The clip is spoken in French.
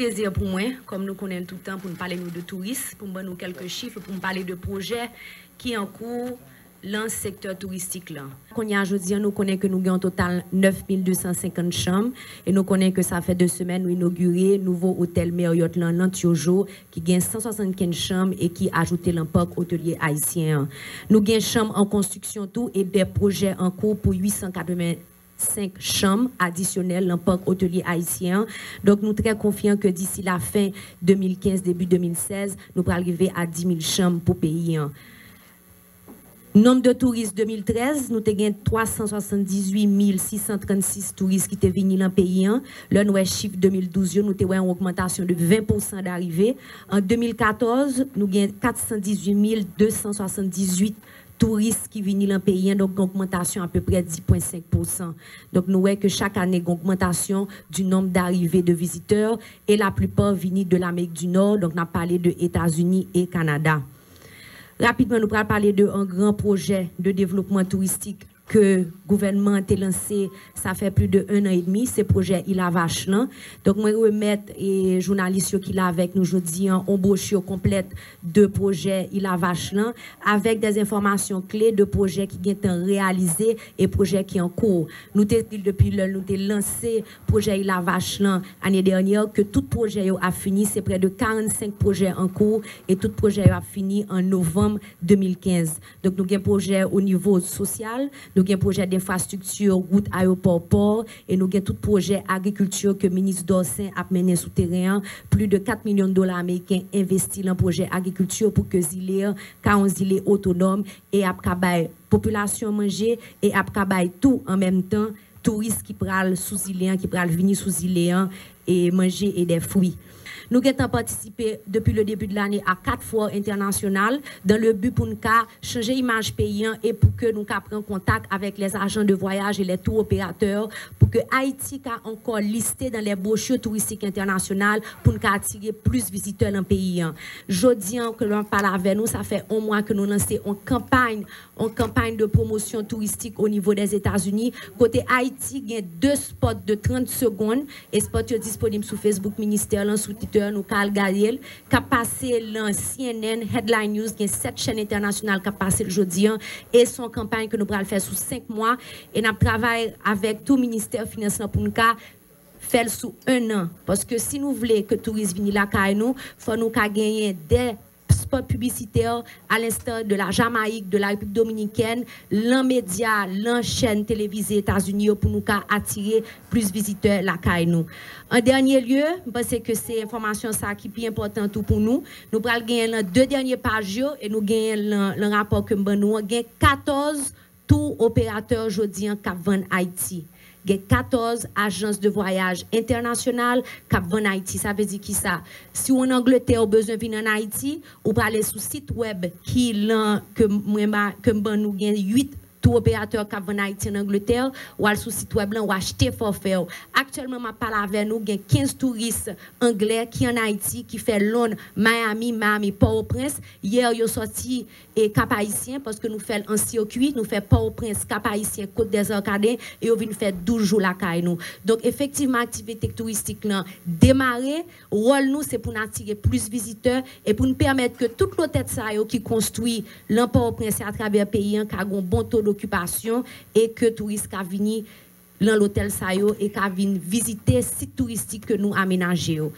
plaisir pour moi, comme nous connaissons tout le temps, pour nous parler de tourisme, pour nous donner quelques chiffres, pour nous parler de projets qui en cours dans le secteur touristique. Là. Aujourd'hui, nous connaissons que nous avons en total 9250 chambres et nous connaissons que ça fait deux semaines nous inauguré le nouveau hôtel Marriott Lantiojo qui gagne 175 chambres et qui a ajouté hôtelier haïtien. Nous avons chambres en construction tout et des projets en cours pour 880 cinq chambres additionnelles dans le parc hôtelier haïtien. Donc, nous sommes très confiants que d'ici la fin 2015, début 2016, nous pourrons arriver à 10 000 chambres pour payer. Nombre de touristes 2013, nous avons 378 636 touristes qui étaient venus dans le pays. Le nouveau chiffre 2012, nous avons une augmentation de 20% d'arrivée. En 2014, nous avons 418 278 touristes qui viennent dans pays, donc une augmentation à peu près 10,5%. Donc nous voyons que chaque année, une augmentation du nombre d'arrivées de visiteurs et la plupart viennent de l'Amérique du Nord, donc on a parlé de États-Unis et Canada. Rapidement, nous allons parler d'un grand projet de développement touristique que le gouvernement a lancé, ça fait plus de un an et demi, ce projet il a vache Donc, moi, remettre et journalistes qui là avec nous aujourd'hui en brochure complète de projet il a avec des informations clés de projets qui sont réalisés et projets qui sont en cours. Nous depuis le nous lancé projet il a l'année dernière que tout projet a fini, c'est près de 45 projets en cours et tout projet a fini en novembre 2015. Donc, nous avons un projet au niveau social, avons un projet d'infrastructure, route, aéroport, port, et nous avons tout projet agriculture que le ministre Dorsin a mené sous terrain. Plus de 4 millions de dollars américains investis dans le projet agriculture pour que Zilé, car Zilé autonome et a population manger et a tout en même temps touristes qui pral sous îléen qui pral venir sous îléen et manger et des fruits. Nous avons participé depuis le début de l'année à quatre fois internationales dans le but pour nous changer l'image paysan et pour que nous prenions contact avec les agents de voyage et les tour opérateurs pour que Haïti a encore listé dans les brochures touristiques internationales pour nous attirer plus de visiteurs dans le pays. Jeudi, que l'on parle avec nous, ça fait un mois que nous lançons une campagne, une campagne de promotion touristique au niveau des États-Unis. Côté Haïti, il y a deux spots de 30 secondes et spots disponibles sur Facebook ministère, sur Twitter nous Carl Gariel, qui a passé le CNN Headline News, qui est cette chaîne internationale qui a passé le jeudi, et son campagne que nous allons faire sous cinq mois. Et nous travaillons avec tout le ministère financier pour nous faire sous un an. Parce que si nous voulons que les touristes viennent là, nous, il faut nous gagner des spot publicitaire à l'instar de la Jamaïque, de la République dominicaine, l'un média, l'un chaîne télévisée États-Unis pour nous attirer plus visiteurs la nous. En dernier lieu, je pense que c'est information ça qui est plus important pour nous. Nous gagner deux dernières pages et nous gagnons le, rapport que nous avons 14 tours opérateurs aujourd'hui en Cap Haïti il y a 14 agences de voyage internationales qui vont en Haïti. Ça veut dire qui ça? Si on en Angleterre, a besoin de venir en Haïti, ou sur le site web qui que moi, que nous 8 tout opérateur qui en Haïti en Angleterre ou al sur site web ou acheter forfait. Actuellement, je parle avec nous, il y a 15 touristes anglais qui en Haïti qui fait Londres, Miami, Miami, Port-au-Prince. Hier, ils sont sortis et Cap Haïtien parce que nous faisons un circuit, nous faisons Port-au-Prince, Cap Haïtien, Côte des Arcadins et nous venons faire 12 jours la caille nous. Donc effectivement, l'activité touristique là démarrer, rôle nous c'est pour attirer plus de visiteurs et pour nous permettre que toute l'hôtel qui construit l'Emport-au-Prince à travers le pays, qui a un bon taux et que touristes qui viennent dans l'hôtel Sayo et qui viennent visiter sites touristiques que nous aménageons.